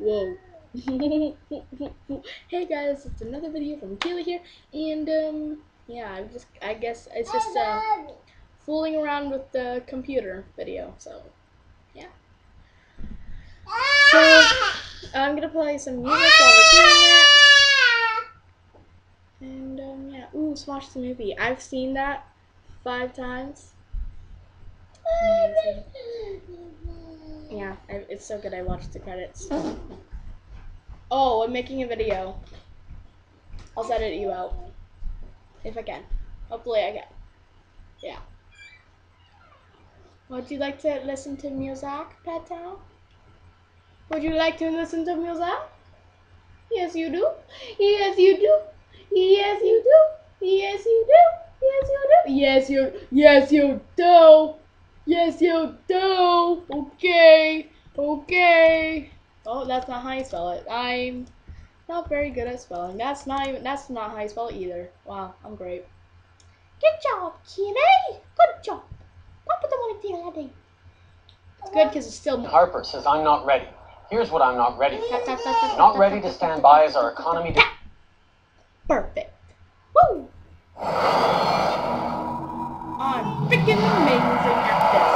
Whoa. hey guys, it's another video from Keely here, and um, yeah, I'm just, I guess it's just uh, fooling around with the computer video, so yeah. So I'm gonna play some music while we're doing that, and um, yeah, ooh, Smosh the movie. I've seen that five times. Amazing. Yeah, I, it's so good. I watched the credits. Oh. oh, I'm making a video. I'll edit you out. If I can. Hopefully I can. Yeah. Would you like to listen to music, Petal? Would you like to listen to music? Yes, you do. Yes, you do. Yes, you do. Yes, you do. Yes, you do. Yes, you. Yes, you do. Yes, you do. Okay. Okay. Oh, that's not how you spell it. I'm not very good at spelling. That's not even. That's not how you spell it either. Wow, I'm great. Good job, Kitty. Good job. Papa don't want to do anything. It's good because it's still. Harper says I'm not ready. Here's what I'm not ready for. Not ready to stand by as our economy. Perfect. Woo! I'm freaking amazing at this.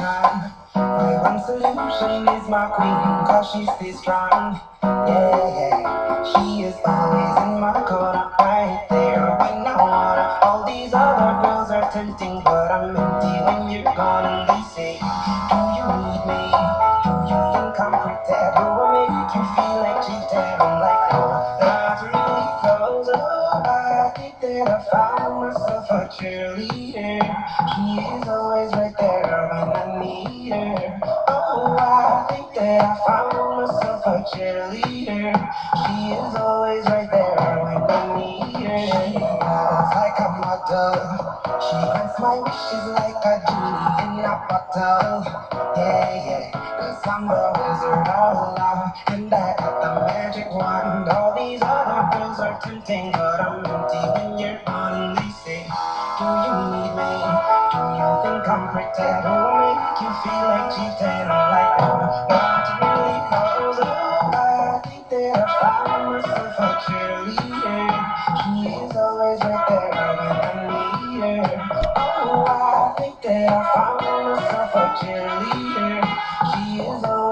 Motivation, my one solution is my queen, cause she stays strong. Yeah, yeah, she is always in my corner, She grants my wishes like a genie in a bottle. Yeah, yeah. Cause I'm the wizard of love. And I got the magic wand. All these other girls are tempting, but I'm empty when you're. And they say, Do you need me? Do you think I'm pretend? I make you feel like cheating? I'm like, oh, not that I myself a cheerleader. She is always right there when I need her. Oh, I think that I found myself a cheerleader. She is always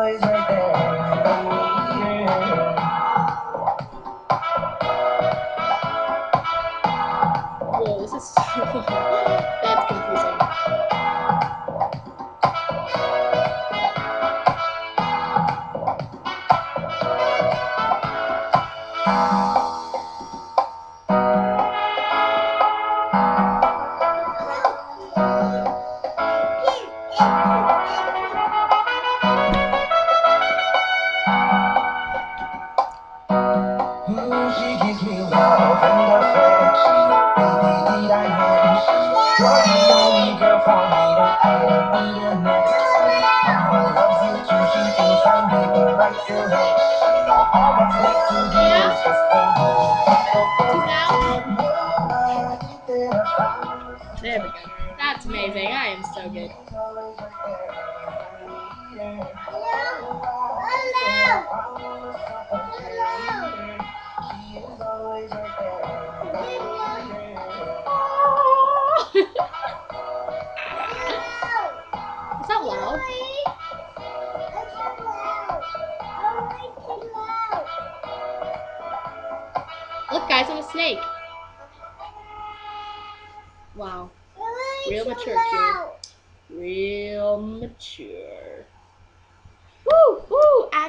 There we go. That's amazing. I am so good. always right there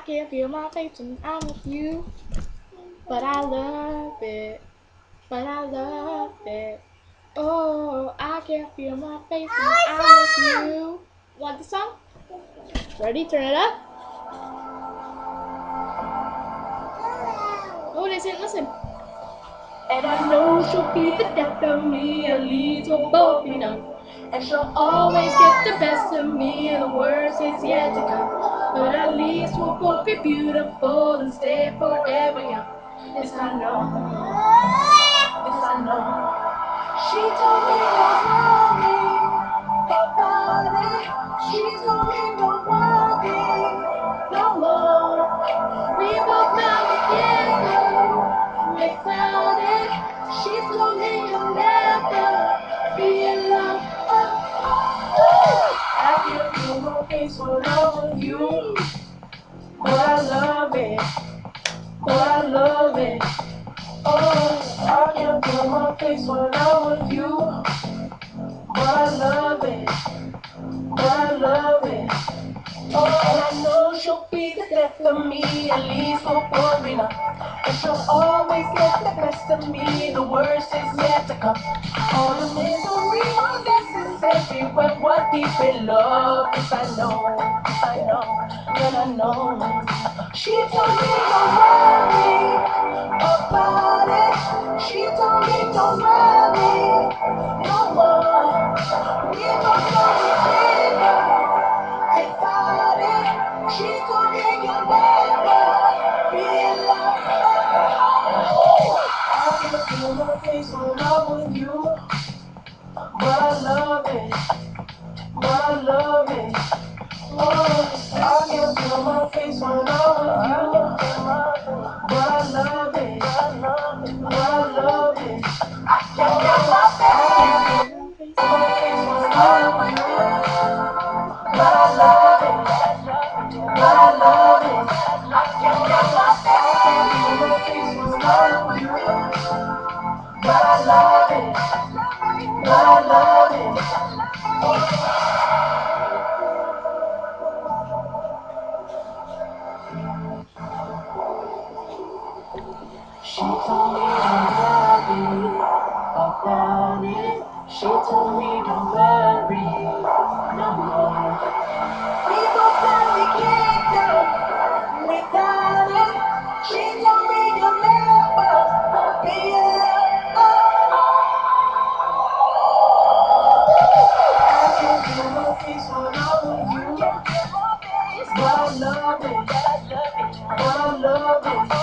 woo! I can feel my face when I'm with you. But I love it. But I love it. Oh, I can't feel my face when I'm with you. Want the song? Ready? Turn it up. Oh, it isn't. Listen. And I know she'll be the death of me, at least we'll both be numb. And she'll always get the best of me, and the worst is yet to come. But at least we'll both be beautiful and stay forever young. This I know, this I know. She told me don't about it. She told me don't no more. We both now together Oh, I can't feel my face when I'm with you, but I love it, but I love it. Oh, and I know she'll be the death of me, at least for now. And she'll always get the best of me, the worst is yet to come. All the misery, all my lessons everywhere, what deep in love. Yes, I know, I know, and I know. She told me don't worry about it. She told me don't worry no She told me don't worry about it. She told me don't worry no more. We both very together without it. She told me you'll never be alone. I can feel my face when I'm with you. But I love it, but I love it.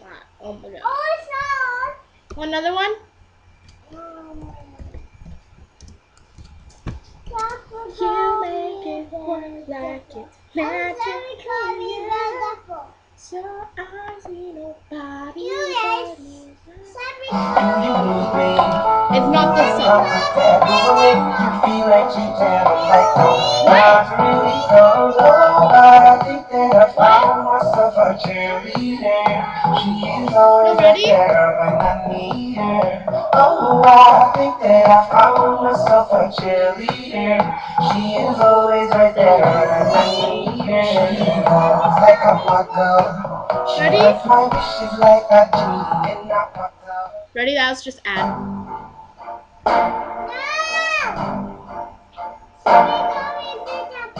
Wow, oh my god. Want another one? You make it work like it's magic. So I see nobody. You lose me. It's not the Love song. is that will make you feel like cheap and like, oh, really comes I think that I found myself a cheerleader. She is always right Ready? there when I need her. Oh, I think that I found myself a cheerleader. She is always right there when I need her. She knows like a girl. She Ready? grants my wishes like a genie and I popped up. Ready? That was just ad.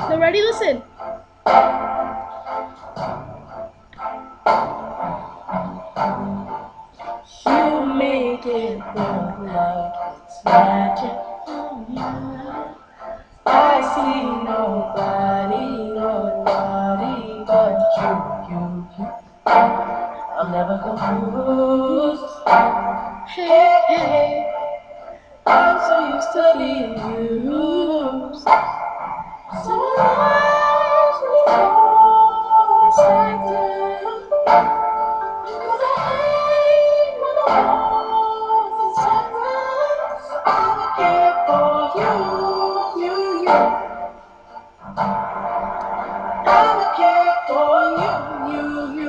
So ready? Listen. Hey, hey, I'm so used to being used. Sometimes we fall like that. Cause I hate when my love and sometimes I'm here for you, you, you. I'm here for you, you, you.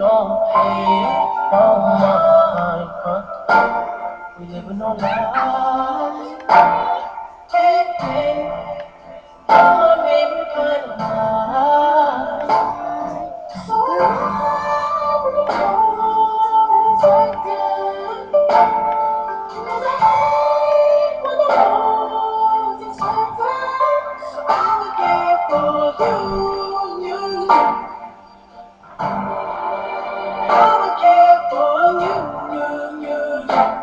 Don't hate on my mind, we living on lies. Thank you.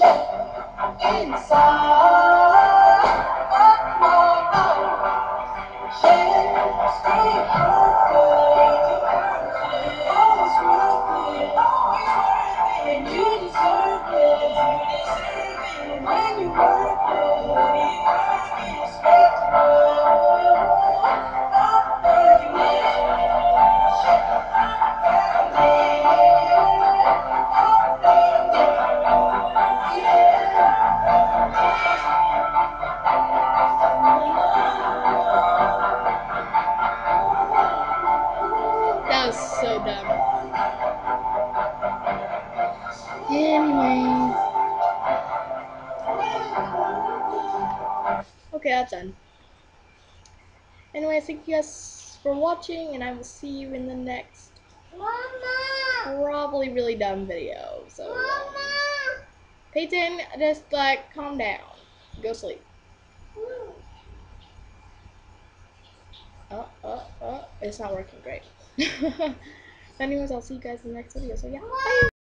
When Okay, that's done. Anyways, thank you guys for watching, and I will see you in the next probably really dumb video. So, uh, um, Peyton, just like calm down, go sleep. Oh, oh, oh, it's not working great. Anyways, I'll see you guys in the next video. So yeah, bye.